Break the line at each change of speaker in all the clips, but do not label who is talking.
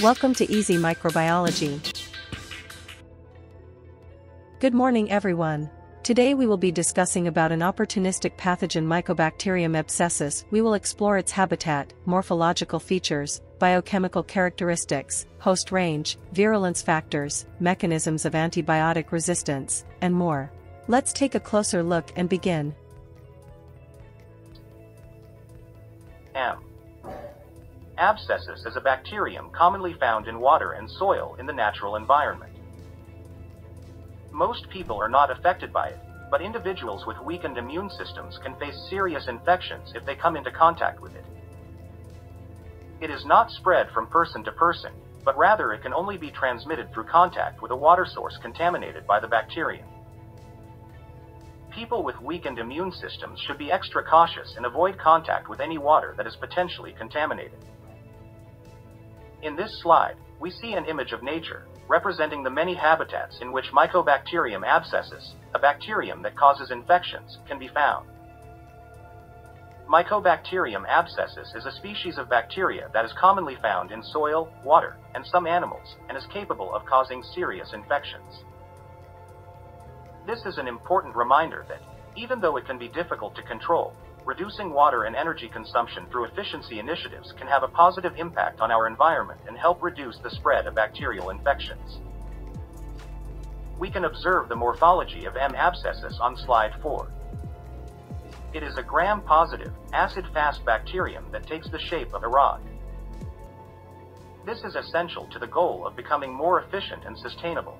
Welcome to Easy Microbiology. Good morning everyone. Today we will be discussing about an opportunistic pathogen Mycobacterium abscessus. We will explore its habitat, morphological features, biochemical characteristics, host range, virulence factors, mechanisms of antibiotic resistance, and more. Let's take a closer look and begin.
M. Abscessus is a bacterium commonly found in water and soil in the natural environment. Most people are not affected by it, but individuals with weakened immune systems can face serious infections if they come into contact with it. It is not spread from person to person, but rather it can only be transmitted through contact with a water source contaminated by the bacterium. People with weakened immune systems should be extra cautious and avoid contact with any water that is potentially contaminated. In this slide, we see an image of nature, representing the many habitats in which Mycobacterium abscessus, a bacterium that causes infections, can be found. Mycobacterium abscessus is a species of bacteria that is commonly found in soil, water, and some animals, and is capable of causing serious infections. This is an important reminder that, even though it can be difficult to control, reducing water and energy consumption through efficiency initiatives can have a positive impact on our environment and help reduce the spread of bacterial infections. We can observe the morphology of M. abscessus on slide 4. It is a gram-positive, acid-fast bacterium that takes the shape of a rod. This is essential to the goal of becoming more efficient and sustainable.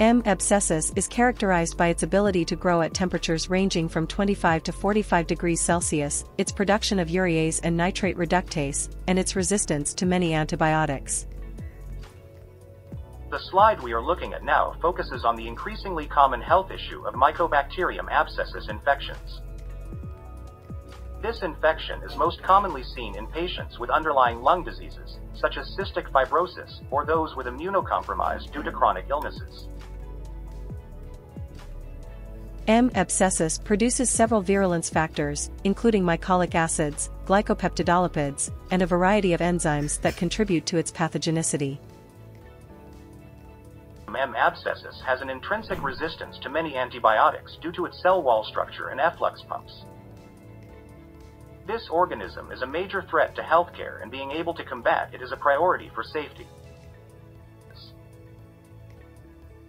M. abscessus is characterized by its ability to grow at temperatures ranging from 25 to 45 degrees Celsius, its production of urease and nitrate reductase, and its resistance to many antibiotics.
The slide we are looking at now focuses on the increasingly common health issue of Mycobacterium abscessus infections. This infection is most commonly seen in patients with underlying lung diseases, such as cystic fibrosis, or those with immunocompromise due to chronic illnesses.
M. abscessus produces several virulence factors, including mycolic acids, glycopeptidolipids, and a variety of enzymes that contribute to its pathogenicity.
M. abscessus has an intrinsic resistance to many antibiotics due to its cell wall structure and efflux pumps. This organism is a major threat to healthcare and being able to combat it is a priority for safety.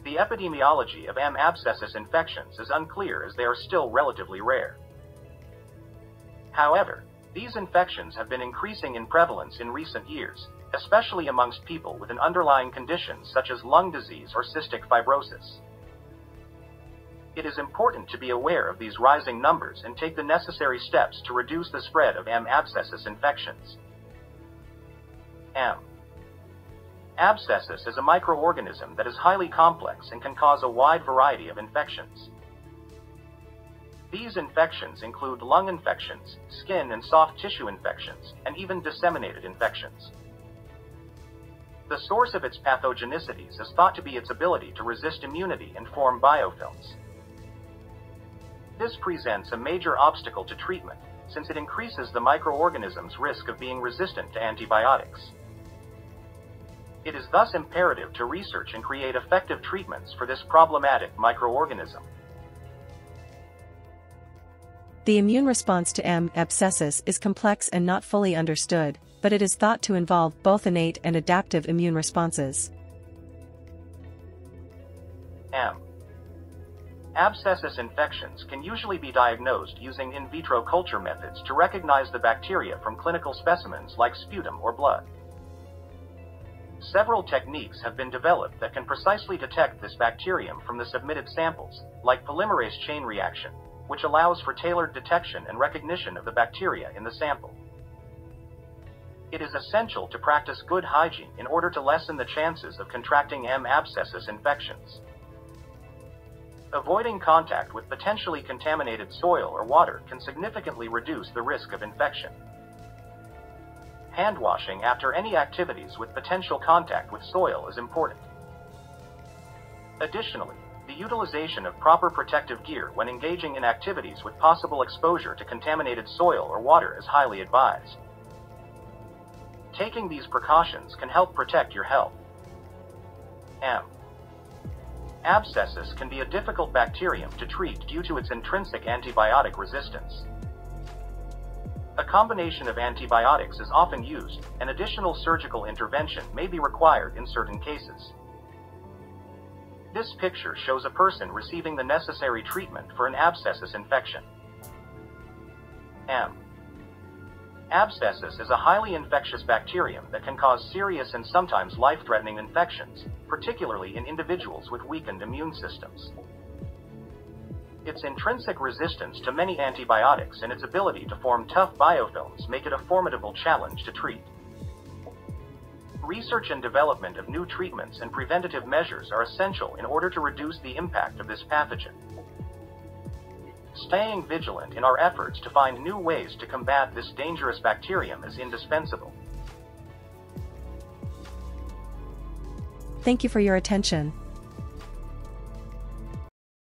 The epidemiology of M. abscessus infections is unclear as they are still relatively rare. However, these infections have been increasing in prevalence in recent years, especially amongst people with an underlying condition such as lung disease or cystic fibrosis. It is important to be aware of these rising numbers and take the necessary steps to reduce the spread of M. abscessus infections. M. Abscessus is a microorganism that is highly complex and can cause a wide variety of infections. These infections include lung infections, skin and soft tissue infections, and even disseminated infections. The source of its pathogenicities is thought to be its ability to resist immunity and form biofilms. This presents a major obstacle to treatment, since it increases the microorganism's risk of being resistant to antibiotics. It is thus imperative to research and create effective treatments for this problematic microorganism.
The immune response to M. abscessus is complex and not fully understood, but it is thought to involve both innate and adaptive immune responses.
M. Abscessus infections can usually be diagnosed using in vitro culture methods to recognize the bacteria from clinical specimens like sputum or blood. Several techniques have been developed that can precisely detect this bacterium from the submitted samples, like polymerase chain reaction, which allows for tailored detection and recognition of the bacteria in the sample. It is essential to practice good hygiene in order to lessen the chances of contracting M. abscessus infections. Avoiding contact with potentially contaminated soil or water can significantly reduce the risk of infection. Hand washing after any activities with potential contact with soil is important. Additionally, the utilization of proper protective gear when engaging in activities with possible exposure to contaminated soil or water is highly advised. Taking these precautions can help protect your health. M. Abscessus can be a difficult bacterium to treat due to its intrinsic antibiotic resistance. A combination of antibiotics is often used, and additional surgical intervention may be required in certain cases. This picture shows a person receiving the necessary treatment for an abscessus infection. M. Abscessus is a highly infectious bacterium that can cause serious and sometimes life-threatening infections, particularly in individuals with weakened immune systems. Its intrinsic resistance to many antibiotics and its ability to form tough biofilms make it a formidable challenge to treat. Research and development of new treatments and preventative measures are essential in order to reduce the impact of this pathogen. Staying vigilant in our efforts to find new ways to combat this dangerous bacterium is indispensable.
Thank you for your attention.